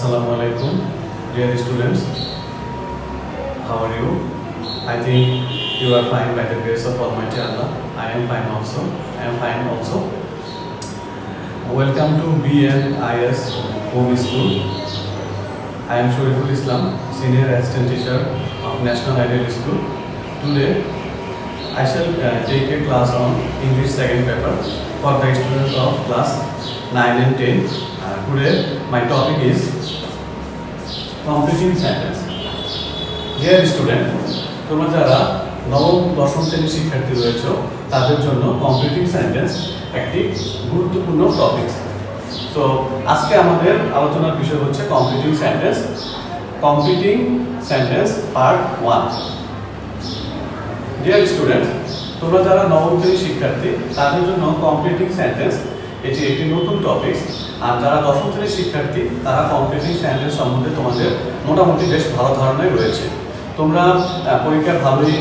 Assalamu alaikum, dear students. How are you? I think you are fine by the grace of Almighty Allah. I am fine also. I am fine also. Welcome to BNIS Home School. I am Shuriful Islam, Senior Assistant Teacher of National Ideal School. Today, I shall uh, take a class on English second paper for the students of class 9 and 10. Today, my topic is completing sentence. Dear student, তোমরা যারা নবম দশম শ্রেণির শিক্ষার্থী রয়েছে তাদের জন্য completing sentence একটি গুরুত্বপূর্ণ টপিক তো আজকে আমাদের আলোচনার বিষয় হচ্ছে completing sentence completing sentence part one dear student তোমরা যারা নবম শ্রেণির শিক্ষার্থী তাদের জন্য কমপ্লিটিং সেন্টেন্স এটি একটি নতুন টপিক আর যারা দশম শ্রেণির শিক্ষার্থী, তারা কমপ্লিটিং সেন্টেন্স সম্বন্ধে তোমাদের মোটামুটি বেশ ভালো ধারণাই রয়েছে। তোমরা পরীক্ষার ভালোই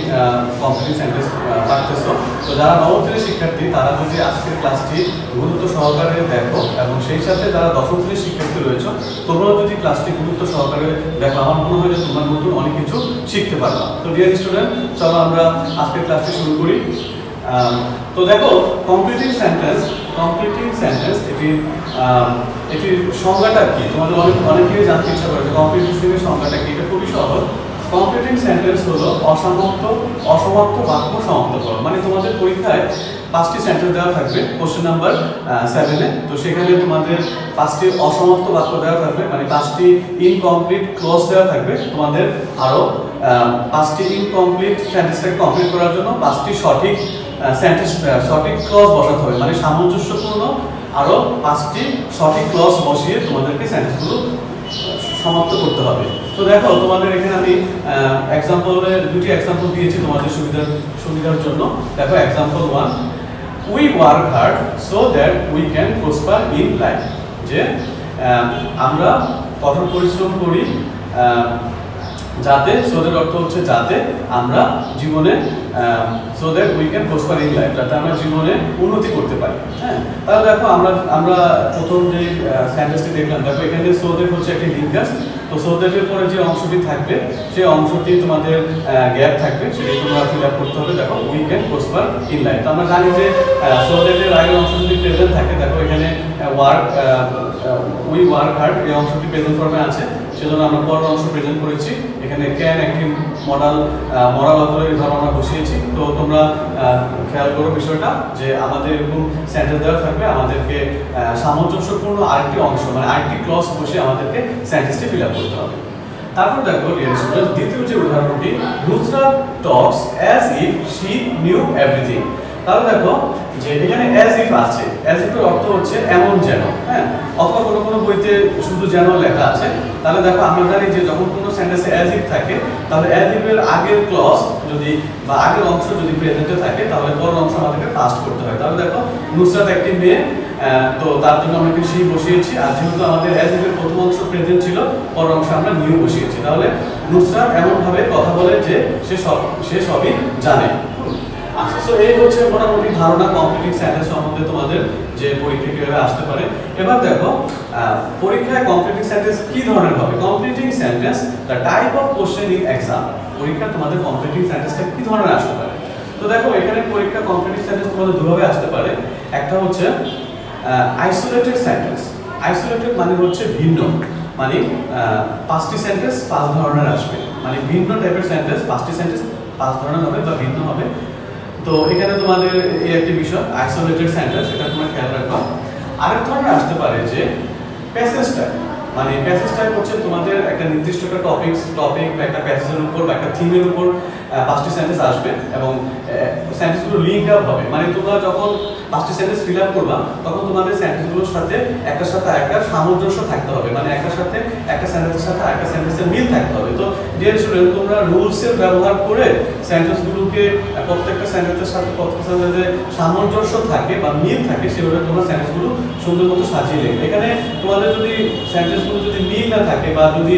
কমপ্লিটিং সেন্টেন্স পারতেছো তো যারা নবম শ্রেণির শিক্ষার্থী, তারা যদি আজকের ক্লাসটি গুরুত্ব সহকারে দেখো এবং সেই সাথে যারা দশম শ্রেণির শিক্ষার্থী রয়েছে, তোমরাও যদি ক্লাসটি গুরুত্ব সহকারে দেখো, আমার মনে হয় যে তোমরা নতুন অনেক কিছু শিখতে পারবা। তো ডিয়ার স্টুডেন্ট চলো আমরা আজকের ক্লাসটি শুরু করি। তো দেখো কমপ্লিটিং সেন্টেন্স কমপ্লিটিং সেন্টেন্স এটি এটির সংজ্ঞাটা কি? তোমাদের অনেক, অনেকেই জানতে ইচ্ছা করে যে কমপ্লিটিং সেন্টেন্স সংজ্ঞাটা কি? এটা খুবই সহজ। কমপ্লিটিং সেন্টেন্স হলো অসমাপ্ত অসমাপ্ত বাক্য সমাপ্ত করা। মানে তোমাদের পরীক্ষায় পাঁচটি সেন্টেন্স দেওয়া থাকবে কোশ্চেন নাম্বার সেভেনে তো সেখানে তোমাদের পাঁচটি অসমাপ্ত বাক্য দেওয়া থাকবে মানে পাঁচটি ইনকমপ্লিট ক্লোজ দেওয়া থাকবে। তোমাদের আরও পাঁচটি ইনকমপ্লিট সেন্টেন্সটাকে কমপ্লিট করার জন্য পাঁচটি সঠিক সঠিক ক্লজ বসাতে হবে। মানে সামঞ্জস্যপূর্ণ আরও পাঁচটি সঠিক ক্লজ বসিয়ে তোমাদেরকে সেন্টেন্সগুলো সমাপ্ত করতে হবে। তো দেখো, তোমাদের এখানে আমি এক্সাম্পলের দুটি এক্সাম্পল দিয়েছি তোমাদের সুবিধার সুবিধার জন্য। দেখো example one we work hard so that we can prosper in life যে আমরা কঠোর পরিশ্রম করি যাতে সোদের অর্থ হচ্ছে যাতে আমরা জীবনে so that we can prosper in life যাতে আমরা জীবনে উন্নতি করতে পারি হ্যাঁ? তাহলে দেখো, আমরা আমরা প্রথম যে সেন্টেন্সটি দেখলাম, দেখো, এখানে সো হচ্ছে একটি লিঙ্কাস তো সো পরে যে অংশটি থাকবে, সেই অংশটি তোমাদের গ্যাপ থাকবে, সেটি তোমরা ফিল আপ করতে হবে, দেখো we can prosper in life তো আমরা জানি যে সো দ্যাটের আগের অংশ যদি প্রেজেন্ট থাকে, দেখো, এখানে ওয়ার্ক উই ওয়ার্ক হার্ড এই অংশটি প্রেজেন্ট ফর্মে আছে। সেজন্য আমরা পরের অংশ প্রেজেন্ট করেছি। এখানে ক্যান একটি মডাল মরাল অথরের ধর আমরা বসিয়েছি। তো তোমরা খেয়াল করো বিষয়টা যে আমাদের এরকম সেন্টেন্স দেওয়া থাকবে, আমাদেরকে সামঞ্জস্যপূর্ণ আরেকটি অংশ মানে আরেকটি ক্লস বসে আমাদেরকে সেন্টেন্সটি ফিল আপ করতে হবে। তারপর দেখো দ্বিতীয় যে উদাহরণটি Nusra talks as if she knew everything তাহলে দেখো যে এখানে অ্যাজ ইফ আছে। অ্যাজ ইফ এর অর্থ হচ্ছে এমন যেন হ্যাঁ? অথবা কোনো কোনো বইতে শুধু যেন লেখা আছে। তাহলে দেখো আমরা জানি যে যখন কোনো সেন্টেন্সে অ্যাজ ইফ থাকে, তাহলে অ্যাজ ইফ এর আগের ক্লজ যদি বা আগের অংশ যদি প্রেজেন্টে থাকে, তাহলে পরের অংশ আমাদেরকে পাস্ট করতে হয়। তাহলে দেখো নুসরাত একটি মেয়ে তো তার জন্য আমরা একটি সি বসিয়েছি। আর যেহেতু আমাদের অ্যাজ ইফ এর প্রথম অংশ প্রেজেন্ট ছিল, পরের অংশ আমরা নিউ বসিয়েছি। তাহলে নুসরাত এমনভাবে কথা বলে যে সে সব সে সবই জানে। আচ্ছা সো এই হচ্ছে মোটামুটি ধারণা কমপ্লিটিং সেন্টেন্স সম্বন্ধে তোমাদের যে পরীক্ষা কীভাবে আসতে পারে। এবার দেখো পরীক্ষায় কমপ্লিটিং সেন্টেন্স কি ধরনের হবে? Completing sentence the type of question in exam পরীক্ষা তোমাদের কমপ্লিটিং সেন্টেন্সটা কি ধরনের আসতে পারে? তো দেখো, এখানে পরীক্ষা কমপ্লিটিং সেন্টেন্স তোমাদের দুভাবে আসতে পারে। একটা হচ্ছে আইসোলেটেড সেন্টেন্স আইসোলেটেড মানে হচ্ছে ভিন্ন। মানে পাঁচটি সেন্টেন্স পাঁচ ধরনের আসবে। মানে ভিন্ন টাইপের সেন্টেন্স পাঁচটি সেন্টেন্স পাঁচ ধরনের হবে বা ভিন্ন হবে। তো এখানে তোমাদের এই একটি বিষয় আইসোলেটেড সেন্টেন্স এটা তোমরা খেয়াল রাখবা। আরেক ধরনের আসতে পারে যে প্যাসেজ টাইপ মানে প্যাসেজ টাইপ হচ্ছে তোমাদের একটা নির্দিষ্ট একটা টপিক টপিক বা একটা প্যাসেজের উপর বা একটা থিমের উপর পাঁচটি সেন্টেন্স আসবে এবং সেন্টেন্সগুলো লিঙ্ক আপ হবে। মানে তোমরা যখন পাঁচটি সেন্টেন্স ফিল আপ করবা, তখন তোমাদের সেন্টেন্সগুলোর সাথে একটার সাথে একটা সামঞ্জস্য থাকতে হবে। মানে একটার সাথে একটা সেন্টেন্সের সাথে একটা সেন্টেন্সের মিল থাকতে হবে। তো ডিয়ার স্টুডেন্ট তোমরা রুলসের ব্যবহার করে সেন্টেন্সগুলোকে প্রত্যেকটা সেন্টেন্সের সাথে প্রত্যেকটা সেন্টেন্সের সামঞ্জস্য থাকে বা মিল থাকে, সেভাবে তোমরা সেন্টেন্সগুলো সুন্দর মতো সাজিয়ে লিখবে এখানে তোমাদের যদি সেন্টেন্সগুলো যদি মিল না থাকে বা যদি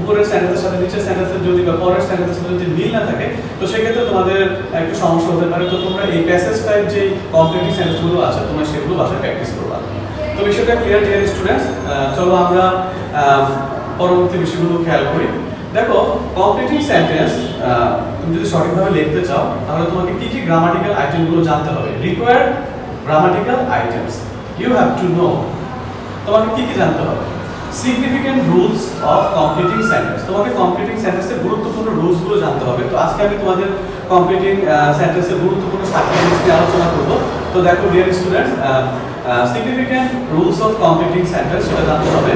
উপরের সেন্টেন্সের সাথে নিচের সেন্টেন্সের যদি বা পরের সেন্টেন্সের সাথে যদি মিল না থাকে, তো সেক্ষেত্রে তোমাদের একটু সমস্যা হতে পারে। তো তোমরা এই প্যাসেজ টাইপ যে কমপ্লিটিং সেন্টেন্সগুলো আছে, তোমরা সেগুলো বাসায় প্র্যাকটিস করবা। তো বিষয়টা ক্লিয়ার ডিয়ার স্টুডেন্টস চলো আমরা পরবর্তী বিষয়গুলো খেয়াল করি। দেখো কমপ্লিটিং সেন্টেন্স তুমি যদি সঠিকভাবে লিখতে চাও, তাহলে তোমাকে কি কি গ্রামাটিক্যাল আইটেমগুলো জানতে হবে? Required grammatical items you have to know তোমাকে কি কি জানতে হবে? Significant rules of completing sentence তোমাকে কমপ্লিটিং সেন্টেন্সের গুরুত্বপূর্ণ রুলসগুলো জানতে হবে। তো আজকে আমি তোমাদের কমপ্লিটিং সেন্টেন্সের গুরুত্বপূর্ণ সাতটি নিয়ে আলোচনা করব। তো দেখো dear students significant rules of completing sentence সেটা জানতে হবে।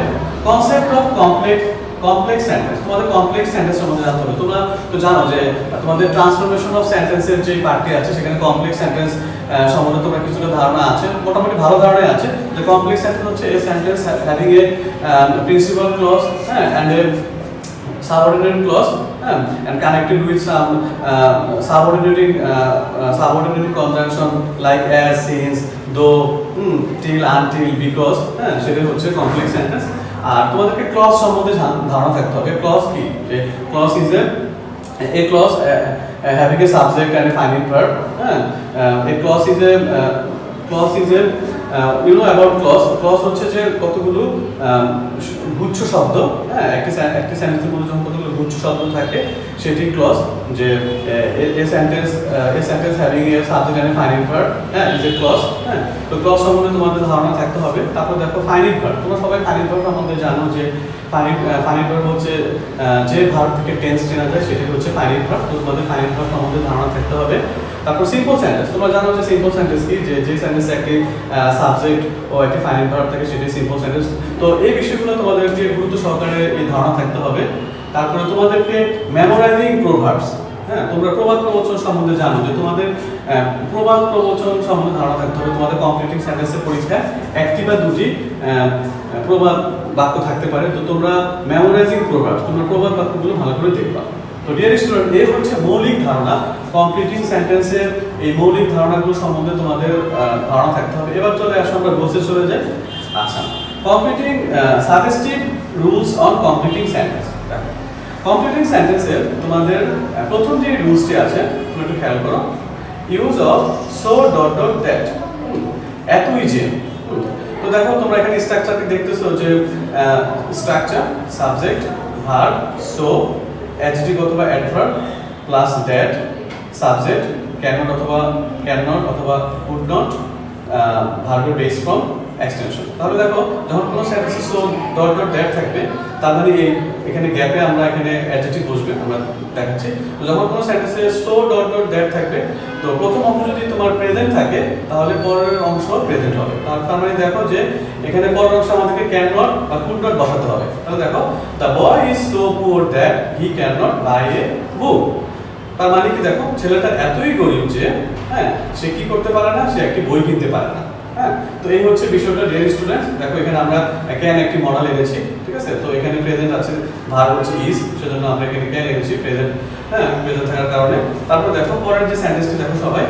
Concept of complex complex sentence তোমাদের কমপ্লেক্স সেন্টেন্স সম্বন্ধে জানতে হবে। তোমরা তো জানো যে তোমাদের ট্রান্সফরমেশন অফ সেন্টেন্সের যে পার্টটি আছে সেখানে কমপ্লেক্স সেন্টেন্স সম্বন্ধে তোমরা কিছুটা ধারণা আছে মোটামুটি ভালো ধারণাই আছে। যে কমপ্লেক্স সেন্টেন্স হচ্ছে a sentence having a principal clause হ্যাঁ and a with some uh, subordinating uh, uh, subordinating conjunction like as since though hmm, till until because হ্যাঁ সেটা হচ্ছে কমপ্লেক্স সেন্টেন্স আর তোমাদেরকে ক্লস সম্বন্ধে ধারণা থাকতে হবে। ক্লস কি? যে ক্লস ইজ এ এই clause having a subject and final verb হ্যাঁ? এই clause is a clause is a you about clause clause হচ্ছে যে কতগুলো গুচ্ছ শব্দ হ্যাঁ? একটা একটা সেন্টেন্সের মধ্যে যখন কতগুলো গুচ্ছ শব্দ থাকে, সেটি ক্লজ যে, a sentence a sentence having a subject and final verb হ্যাঁ এ ক্লজ হ্যাঁ তো ক্লজ সম্বন্ধে তোমাদের ধারণা থাকতে হবে। তারপর দেখো ফাইনাল ভার্ব তোমরা সবাই ফাইনাল ভার্ব সম্বন্ধে জানো যে ফাইনাল ফাইনাল ভার্ব হচ্ছে যে ভার্ব থেকে টেন্স চেনা যায়, সেটি হচ্ছে ফাইনাল ভার্ব তো তোমাদের ফাইনাল ভার্ব সম্বন্ধে ধারণা থাকতে হবে। তারপর সিম্পল সেন্টেন্স তোমরা জানো যে সিম্পল সেন্টেন্স কি? যে যে সেন্টেন্সে একটি সাবজেক্ট ও একটি ফাইনাল ভার্ব থাকে, সেটি সিম্পল সেন্টেন্স তো এই বিষয়গুলো তোমাদেরকে গুরুত্ব সহকারে এই ধারণা থাকতে হবে। তারপরে তোমাদেরকে মেমোরাইজিং প্রোভার্বস হ্যাঁ তোমরা প্রবাদ প্রবচন সম্বন্ধে জানো যে তোমাদের প্রবাদ প্রবচন সম্বন্ধে ধারণা থাকতে হবে। তোমাদের কমপ্লিটিং সেন্টেন্সের পরীক্ষায় একটি বা দুটি প্রবাদ বাক্য থাকতে পারে। তো তোমরা মেমোরাইজিং প্রোভার্বস তোমরা প্রবাদ বাক্যগুলো ভালো করে দেখবা। তো ডিয়ার স্টুডেন্ট এই হচ্ছে মৌলিক ধারণা। কমপ্লিটিং সেন্টেন্সের এই মৌলিক ধারণাগুলো সম্বন্ধে তোমাদের ধারণা থাকতে হবে। এবার চলে আসো আমরা বসে চলে যাই। আচ্ছা completing suggestive rules on completing sentence completing সেন্টেন্সের তোমাদের প্রথম যে রুলসটি আছে, তুমি একটু খেয়াল করো। Use of so dot dot that এতই যে। তো দেখো, তোমরা এখানে স্ট্রাকচারটি দেখতেছো যে structure subject verb so adjective অথবা adverb plus that subject can অথবা ক্যান নট অথবা কুড নট ভার্বের বেস ফ্রম এক্সটেনশন তাহলে দেখো, যখন কোনো সেন্টেন্সে সো ডট ডট দ্যাট থাকবে, তার মানে এই এখানে গ্যাপে আমরা এখানে অ্যাডজেক্টিভ বসবে, আমরা দেখাচ্ছি। তো যখন কোনো সেন্টেন্সে সো ডট ডট দ্যাট থাকবে, তো প্রথম অংশ যদি তোমার প্রেজেন্ট থাকে, তাহলে পরের অংশ প্রেজেন্ট হবে। তার মানে দেখো যে, এখানে পরের অংশ আমাদেরকে ক্যান নট বা কুড নট বসাতে হবে। তাহলে দেখো the boy is so poor that he can not buy a book তার মানে কি দেখো, ছেলেটা এতই গরিব যে হ্যাঁ সে কি করতে পারে না, সে একটি বই কিনতে পারে না। হ্যাঁ তো এই হচ্ছে বিষয়টা ডিয়ার স্টুডেন্টস দেখো এখানে আমরা ক্যান একটি মডেল এনেছি, ঠিক আছে? তো এখানে প্রেজেন্ট আছে ভার হচ্ছে ইজ সেজন্য আমরা এখানে ক্যান এনেছি প্রেজেন্ট হ্যাঁ প্রেজেন্ট থাকার কারণে। তারপর দেখো পরের যে সেন্টেন্সটি দেখো সবাই.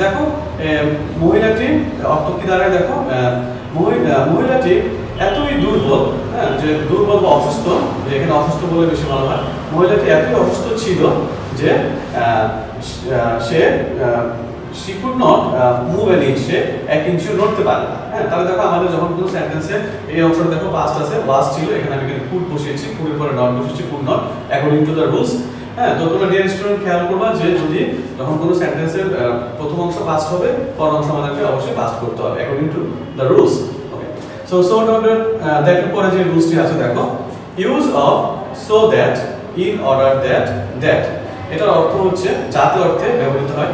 দেখো মহিলাটি অর্থ কি দাঁড়ায় দেখো মহিলাটি এতই দুর্বল হ্যাঁ যে দুর্বল বা অসুস্থ, যে এখানে অসুস্থ বলে বেশি ভালো হয়। মহিলাটি এতই অসুস্থ ছিল যে স- she could not move an inch সে এক ইঞ্চিও নড়তে পারে হ্যাঁ তাহলে দেখো আমাদের যখন কোনো সেন্টেন্সে এই অংশটা দেখো পাস্ট আছে ওয়াজ ছিল, এখানে আমি এখানে কুড বসিয়েছি কুডের পরে নট বসিয়েছি could not according to the rules হ্যাঁ তো তোমরা ডিয়ার স্টুডেন্ট খেয়াল করবা যে যদি যখন কোনো সেন্টেন্সের প্রথম অংশ পাস্ট হবে পর অংশ আমাদেরকে অবশ্যই পাস্ট করতে হবে according to the rules okay so so dot that পরে যে রুলসটি আছে দেখো। Use of so that in order that that এটার অর্থ হচ্ছে যাতে অর্থে ব্যবহৃত হয়।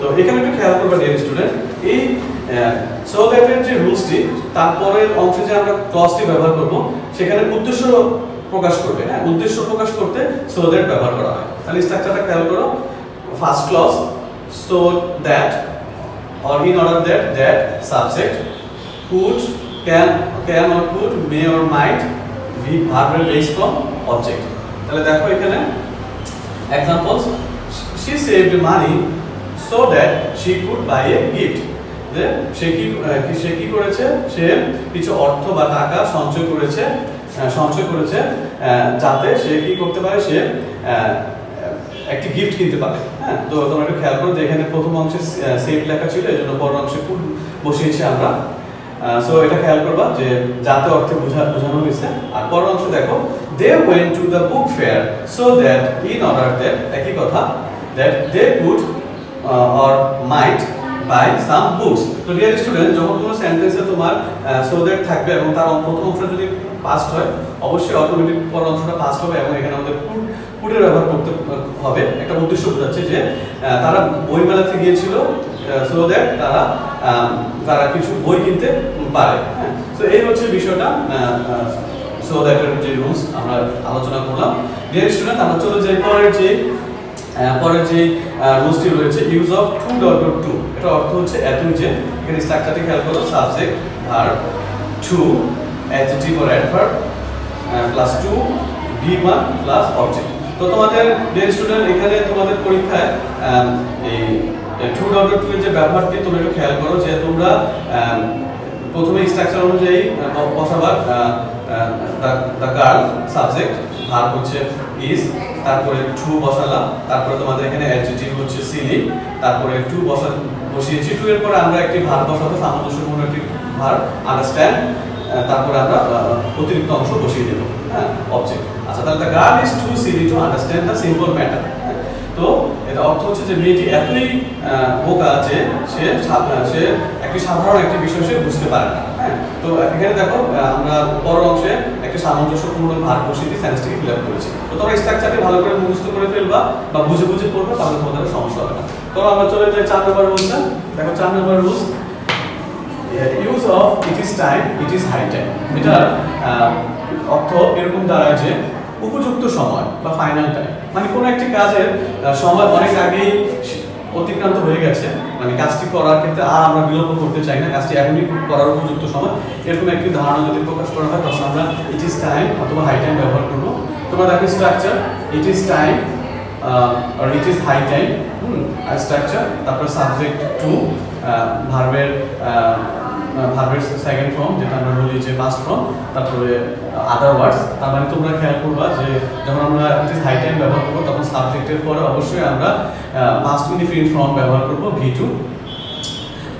তো এখানে একটু খেয়াল করবেন ডিয়ার স্টুডেন্ট এই সো যে রুলসটি তারপরের অংশে যে আমরা ক্লজটি ব্যবহার করব, সেখানে উদ্দেশ্য প্রকাশ করবে হ্যাঁ? উদ্দেশ্য প্রকাশ করতে সো দ্যাট ব্যবহার করা হয়। তাহলে স্ট্রাকচারটা খেয়াল করো first clause so that or in order that that subject could, can can or could, may or might be verb based from object. তাহলে দেখো এখানে examples. She saved money so that she could buy a gift. যে সে কি সে কি করেছে? সে কিছু অর্থ বা টাকা সঞ্চয় করেছে সঞ্চয় করেছে যাতে সে কি করতে পারে? সে একটি গিফট কিনতে পারে। হ্যাঁ তো তোমরা একটু খেয়াল করো যে এখানে প্রথম অংশে সেফ লেখা ছিল, এই জন্য পরের অংশে কুড বসিয়েছি আমরা। সো এটা খেয়াল করবা যে যাতে অর্থে বোঝা, বোঝানো হয়েছে। আর পরের অংশ দেখো they went to the book fair so that in order that একই কথা that they could or might buy some books তো ডিয়ার স্টুডেন্ট যখন কোনো সেন্টেন্সে তোমার সো দ্যাট থাকবে এবং তার প্রথম অংশ যদি পাস্ট হয়, অবশ্যই অটোমেটিক পরের অংশটা পাস্ট হবে এবং এখানে আমাদের কুড কুডের ব্যবহার করতে হবে। একটা উদ্দেশ্য বোঝাচ্ছে যে তারা বই মেলাতে গিয়েছিল সো দ্যাট তারা তারা কিছু বই কিনতে পারে। হ্যাঁ। তো এই হচ্ছে বিষয়টা সো দ্যাটের যে রুলস, আমরা আলোচনা করলাম। ডিয়ার স্টুডেন্ট আমরা চলে যাই পরের যে পরের যে রুলসটি রয়েছে use of too dot to এটা অর্থ হচ্ছে এতই যে, এখানে স্ট্রাকচারটি খেয়াল করো subject verb too adjective or adverb plus to V one plus object তো তোমাদের ডিয়ার স্টুডেন্ট এখানে তোমাদের পরীক্ষায় এই টু ডট টু এর যে ব্যবহারটি, তোমরা একটু খেয়াল করো যে তোমরা প্রথমে স্ট্রাকচার অনুযায়ী বসাবার দ্য গার্ল সাবজেক্ট ভার্ব হচ্ছে ইজ তারপরে টু বসালাম, তারপরে তোমাদের এখানে অ্যাডজেক্টিভ হচ্ছে সিলি তারপরে টু বসা, বসিয়েছি টু এর পরে আমরা একটি ভার্ব বসাবো, সামঞ্জস্যপূর্ণ একটি ভার্ব আন্ডারস্ট্যান্ড তারপরে আমরা অতিরিক্ত অংশ বসিয়ে দেবো হ্যাঁ অবজেক্ট আচ্ছা তাহলে the girl is too silly to understand the simple matter তো এটা অর্থ হচ্ছে যে মেয়েটি এতই বোকা যে সে সা- একটি সাধারণ একটি বিষয় সে বুঝতে পারে না হ্যাঁ? তো এখানে দেখো আমরা পরের অংশে একটা সামঞ্জস্যপূর্ণ ভার বসিয়ে দিয়ে সেন্সটিকে ফিল আপ করেছি। তো তোমরা স্ট্রাকচারটি ভালো করে মুখস্থ করে ফেলবা বা বুঝে বুঝে পড়বে, তাহলে তোমাদের সমস্যা হবে না। তো আমরা চলে যাই চার নম্বর রুলসে দেখো চার number rules use of it is time it is high time এটার অর্থ এরকম দাঁড়ায় যে উপযুক্ত সময় বা ফাইনাল টাইম মানে কোনো একটি কাজের সময় অনেক আগেই অতিক্রান্ত হয়ে গেছে। মানে কাজটি করার ক্ষেত্রে আর আমরা বিলম্ব করতে চাই না, কাজটি এখনই করার উপযুক্ত সময়। এরকম একটি ধারণা যদি প্রকাশ করা হয়, তখন আমরা ইট ইজ টাইম অথবা হাই টাইম ব্যবহার করব। তোমরা দেখো structure it is time it is high time R structure তারপর সাবজেক্ট টু ভার্বের ভার্বের সেকেন্ড ফর্ম যেটা আমরা বলি যে পাস্ট ফর্ম তারপরে আদার ওয়ার্ডস তার মানে তোমরা খেয়াল করবা যে যখন আমরা হাই টাইম ব্যবহার করব, তখন সাবজেক্টের পরে অবশ্যই আমরা পাস্ট ইনডিফিনিট ফর্ম ব্যবহার করব ভি টু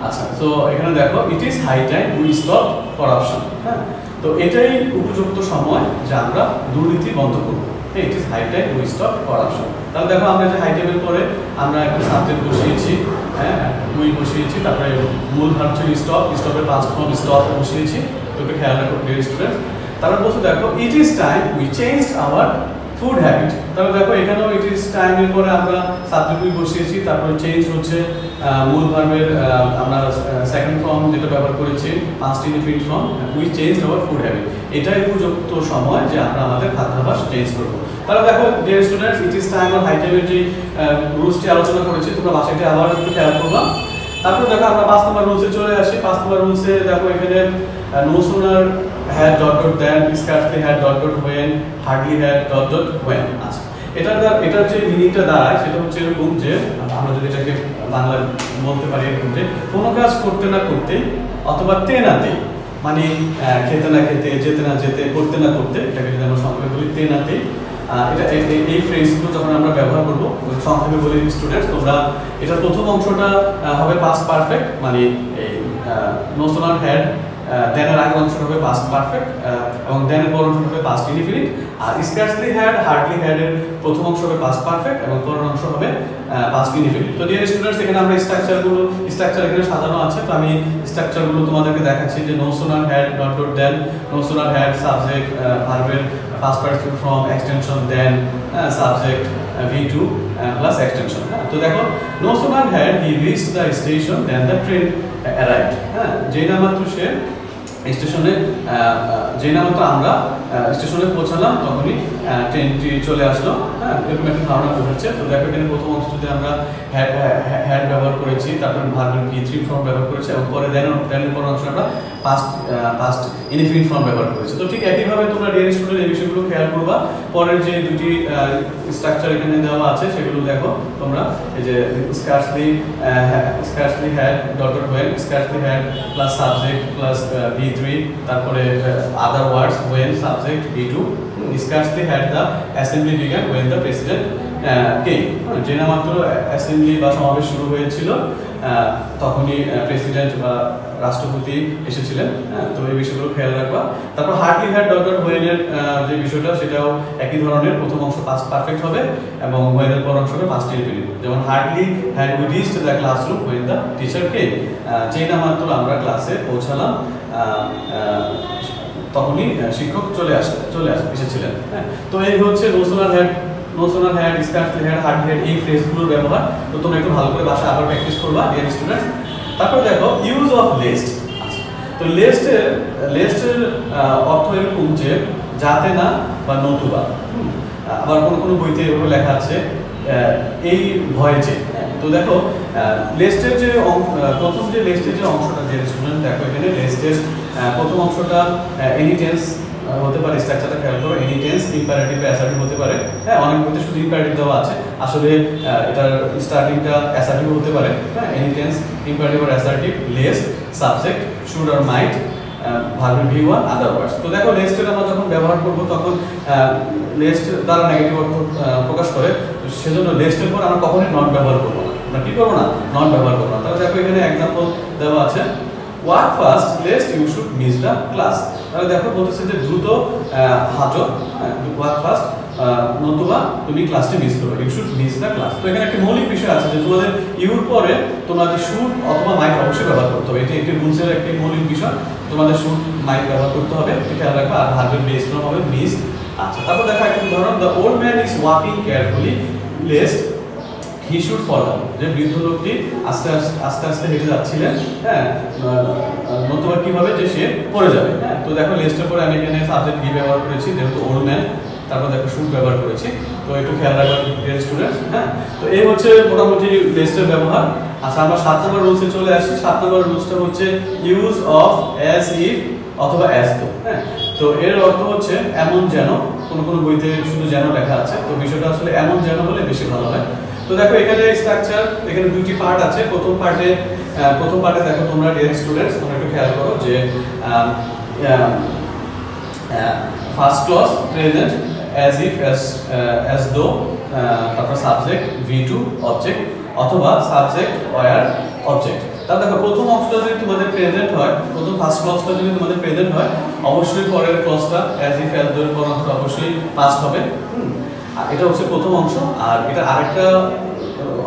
আচ্ছা তো এখানে দেখো it is high time we stop corruption হ্যাঁ? তো এটাই উপযুক্ত সময় যে আমরা দুর্নীতি বন্ধ করব। হ্যাঁ it is high time we stop corruption তাহলে দেখো আমরা যে হাই টাইমের পরে আমরা একটা সাবজেক্ট বসিয়েছি হ্যাঁ উই বসিয়েছি, তারপরে মূল ভার্ব ছিল স্টপ স্টপের পাঁচ ফর্ম স্টপ বসিয়েছি তো একটু খেয়াল রাখো প্রিয় স্টুডেন্ট তারপর বলছে দেখো it is time we change our food habit তাহলে দেখো, এখানেও ইট ইজ টাইমের পরে আমরা সাবজেক্ট উই বসিয়েছি, তারপরে চেঞ্জ হচ্ছে মূল ভার্বের আমরা সেকেন্ড ফর্ম যেটা ব্যবহার করেছি পাঁচটি infinite form we change our food habit এটাই উপযুক্ত সময় যে আমরা আমাদের খাদ্যাভ্যাস চেঞ্জ করব। তাহলে দেখো dear students it is time R high যে রুলসটি আলোচনা করেছি। তোমরা বাসাটি আবার একটু খেয়াল করবা। তারপর দেখো, আমরা পাঁচ নম্বর রুলসে চলে আসি। পাঁচ নম্বর রুলসে দেখো, এখানে no sooner had dot dot then scarcely had dot dot when hardly had dot dot when আচ্ছা এটার এটার যে মিনিংটা দাঁড়ায়, সেটা হচ্ছে এরকম যে, আমরা যদি এটাকে বাংলায় বলতে পারি এরকম যে, কোনো কাজ করতে না করতে অথবা তে না মানে খেতে না খেতে, যেতে না যেতে, করতে না করতে, এটাকে যদি আমরা সংক্ষেপে বলি তে না তে এটা এই- ফ্রেন্ডসগুলো যখন আমরা ব্যবহার করব, সংক্ষেপে বলি স্টুডেন্টস তোমরা, এটার প্রথম অংশটা হবে পাস পারফেক্ট মানে নোসোনার হ্যাড দেনের আগের অংশটা হবে পাস্ট পারফেক্ট এবং দেনের পর অংশটা হবে পাস্ট ইনডিফিনিট আর স্কার্সলি হ্যাড হার্ডলি হ্যাড এর প্রথম অংশ হবে পাস্ট পারফেক্ট এবং পরের অংশ হবে পাস্ট ইনডিফিনিট তো ডিয়ার স্টুডেন্টস এখানে আমরা স্ট্রাকচারগুলো স্ট্রাকচার এখানে সাজানো আছে, তো আমি স্ট্রাকচারগুলো তোমাদেরকে দেখাচ্ছি যে no sooner had dot dot then no sooner had subject ভার্বের past participle from extension then subject V two plus extension তো দেখো no sooner had he reach the station then the train arrived হ্যাঁ? না মাত্র সে স্টেশনে যে নামতো আমরা স্টেশনে পৌঁছালাম তখনই ট্রেনটি চলে আসলো। হ্যাঁ এরকম একটা ধারণা বোঝাচ্ছে তো দেখো এখানে প্রথম অংশ যদি আমরা হ্যাড ব্যবহার করেছি, তারপরে ভার্বের ভি থ্রি ফর্ম ব্যবহার করেছি, এবং পরে দেন দেনের পর অংশ আমরা পাস্ট পাস্ট ইনফিনিট ফর্ম ব্যবহার করেছি। তো ঠিক একইভাবে তোমরা ডিয়ার স্টুডেন্ট এই বিষয়গুলো খেয়াল করবা। পরের যে দুটি স্ট্রাকচার এখানে দেওয়া আছে, সেগুলো দেখো তোমরা। এই যে scarcely scarcely had dot dot when scarcely had plus subject plus V three তারপরে other words when subject V two scarcely had the assembly began when the president কে যে না মাত্র অ্যাসেম্বলি বা সমাবেশ শুরু হয়েছিল আহ, তখনই প্রেসিডেন্ট বা রাষ্ট্রপতি এসেছিলেন তো এই বিষয়গুলো খেয়াল রাখবা। তারপর হার্ডলি হ্যাড ডক্টর হোয়েনের যে বিষয়টা সেটাও একই ধরনের প্রথম অংশ পাস পারফেক্ট হবে এবং হোয়েনের পর অংশ হবে পাঁচটি রিপিট যেমন hardly had we reached the classroom when the teacher কে যেই না মাত্র আমরা ক্লাসে পৌঁছালাম তখনই শিক্ষক চলে আসে চলে আসে, এসেছিলেন। হ্যাঁ তো এই হচ্ছে no sooner had no sooner had scarcely had hard had এই ফ্রেজগুলোর ব্যবহার। তো তোমরা একটু ভালো করে বাসায় আবার প্র্যাকটিস করবা ডিয়ার স্টুডেন্টস তারপর দেখো ইউজ অফ লেস্ট তো লেস্টের লেস্টের অর্থ এরকম যে, যাতে না বা নতুবা। আবার কোনো কোনো বইতে এভাবে লেখা আছে এই ভয়ে যে তো দেখো লেস্টের যে প্রথম যে লেস্টের যে অংশটা, যে স্টুডেন্ট দেখো এখানে লেস্টের প্রথম অংশটা এনি টেন্স হতে পারে স্ট্রাকচারটা খেয়াল করো এনি টেন্স ইম্পারেটিভ অ্যাসার্টিভ হতে পারে। হ্যাঁ অনেক বইতে শুধু ইম্পারেটিভ দেওয়া আছে। আসলে এটার স্টার্টিংটা অ্যাসার্টিভ হতে পারে। হ্যাঁ এনি টেন্স ইম্পারেটিভ আর অ্যাসার্টিভ লেস্ট সাবজেক্ট শুড আর মাইট ভার্বের ভি ওয়ান আদার ওয়ার্ডস তো দেখো, লেস্টের আমরা যখন ব্যবহার করব, তখন লেস্ট দ্বারা নেগেটিভ অর্থ প্রকাশ করে। সেজন্য লেস্টের পর আমরা কখনোই নট ব্যবহার করব না। আমরা কি করব না? নট ব্যবহার করব না। তাহলে দেখো এখানে এক্সাম্পল দেওয়া আছে। Work first lest you should miss the class তাহলে দেখো বলতেছে যে দ্রুত হাঁটো। ওয়ার্ক ফার্স্ট নতুবা তুমি ক্লাসটি মিস করবে। You should miss the class তো এখানে একটা মৌলিক বিষয় আছে যে তোমাদের ইউর পরে তোমাদের শুড অথবা মাইট অবশ্যই ব্যবহার করতে হবে। এটি একটি রুলসের একটি মৌলিক বিষয়। তোমাদের শুড মাইট ব্যবহার করতে হবে। খেয়াল রাখবে, আর ভার্বের বেস হবে মিস আচ্ছা তারপর দেখা একটা উদাহরণ। The old man is walking carefully lest he should follow যে বৃদ্ধ লোকটি আস্তে আস্তে আস্তে আস্তে হেঁটে যাচ্ছিলেন হ্যাঁ নতুবা কীভাবে যে সে পড়ে যাবে হ্যাঁ তো দেখো লিস্টের পরে আমি এখানে সাবজেক্ট হি ব্যবহার করেছি, যেহেতু ওল্ড ম্যান তারপর দেখো শুড ব্যবহার করেছি, তো একটু খেয়াল রাখবেন ডিয়ার স্টুডেন্টস হ্যাঁ তো এই হচ্ছে মোটামুটি লিস্টের ব্যবহার। আচ্ছা আমরা সাত নম্বর রুলসে চলে আসি। সাত নম্বর রুলসটা হচ্ছে ইউজ অফ অ্যাজ ইফ অথবা অ্যাজ তো হ্যাঁ তো এর অর্থ হচ্ছে এমন যেন, কোনো কোনো বইতে শুধু যেন লেখা আছে, তো বিষয়টা আসলে এমন যেন হলে বেশি ভালো হয়। তো দেখো, এখানে স্ট্রাকচার এখানে দুটি পার্ট আছে। প্রথম পার্টে প্রথম পার্টে দেখো তোমরা ডিয়ার স্টুডেন্টস তোমরা একটু খেয়াল করো যে first clause present as if as as though তারপর সাবজেক্ট ভি টু অবজেক্ট অথবা সাবজেক্ট ওয়ার অবজেক্ট তাহলে দেখো, প্রথম অংশটা যদি তোমাদের প্রেজেন্ট হয়, প্রথম ফার্স্ট ক্লসটা যদি তোমাদের প্রেজেন্ট হয়, অবশ্যই পরের ক্লজটা অ্যাজ ইফ অ্যাজ দো পর অবশ্যই পাস্ট হবে। হুম? এটা হচ্ছে প্রথম অংশ, আর এটা আরেকটা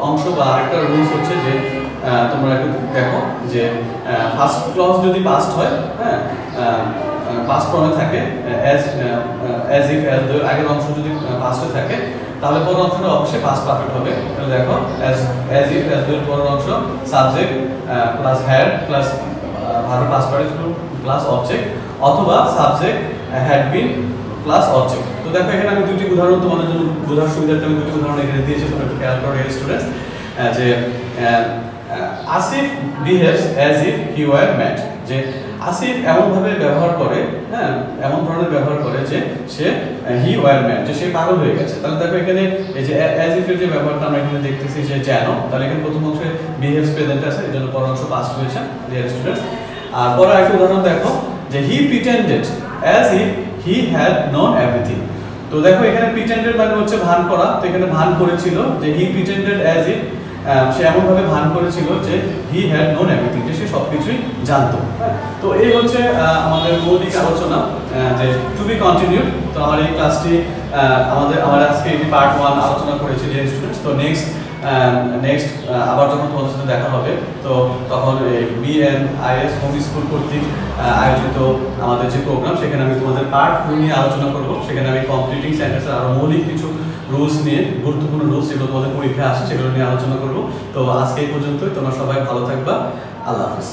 অংশ বা আরেকটা রুলস হচ্ছে যে তোমরা একটু দেখো যে ফার্স্ট ক্লজ যদি পাস্ট হয় হ্যাঁ পাস্ট ফর্মে থাকে অ্যাজ অ্যাজ ইফ অ্যাজ আগের অংশ যদি পাস্টে থাকে, তাহলে পরের অংশটা অবশ্যই পাস্ট পারফেক্ট হবে। তাহলে দেখো অ্যাজ অ্যাজ ইফ অ্যাজ পরের অংশ subject plus had plus verb past participle plus object অথবা subject had been plus object তো দেখো এখানে আমি দুটি উদাহরণ তোমাদের জন্য, বোঝার সুবিধার্থে আমি দুটি উদাহরণ এখানে দিয়েছি, তোমরা একটু খেয়াল করো স্টুডেন্টস যে Asif behaves as if he were mad যে আসিফ এমনভাবে ব্যবহার করে হ্যাঁ এমন ধরনের ব্যবহার করে যে সে হি ওয়ার ম্যাট যে সে পাগল হয়ে গেছে। তাহলে দেখো এখানে এই যে অ্যাজ ইফের যে ব্যবহারটা আমরা এখানে দেখতেছি যে যেন, তাহলে এখানে প্রথম অংশে বিহেভস প্রেজেন্ট আছে, এই জন্য পর অংশ পাস্ট হয়েছে ডিয়ার স্টুডেন্টস আর পরে একটা উদাহরণ দেখো, যে he pretended as if he had known everything তো দেখো, এখানে প্রিটেন্ডেড মানে হচ্ছে ভান করা। তো এখানে ভান করেছিল যে হি প্রিটেন্ডেড অ্যাজ ইফ সে এমনভাবে ভান করেছিল যে হি হ্যাড নোন এভরিথিং যে সে সব কিছুই জানতো। হ্যাঁ? তো এই হচ্ছে আমাদের মৌলিক আলোচনা যে টু বি কন্টিনিউড তো আমার এই ক্লাসটি আমাদের, আমার আজকে এটি পার্ট ওয়ান আলোচনা করেছি ডিয়ার স্টুডেন্টস তো নেক্সট নেক্সট আবার যখন তোমাদের সাথে দেখা হবে, তো তখন বি আইএস হোম স্কুল কর্তৃক আয়োজিত আমাদের যে প্রোগ্রাম সেখানে আমি তোমাদের পার্ট টু নিয়ে আলোচনা করব। সেখানে আমি কমপ্লিটিং সেন্টেন্সের আরও মৌলিক কিছু রুলস নিয়ে, গুরুত্বপূর্ণ রুলস যেগুলো তোমাদের পরীক্ষায় আসে, সেগুলো নিয়ে আলোচনা করব। তো আজকে এই পর্যন্তই। তোমরা সবাই ভালো থাকবা। আল্লাহ হাফিজ।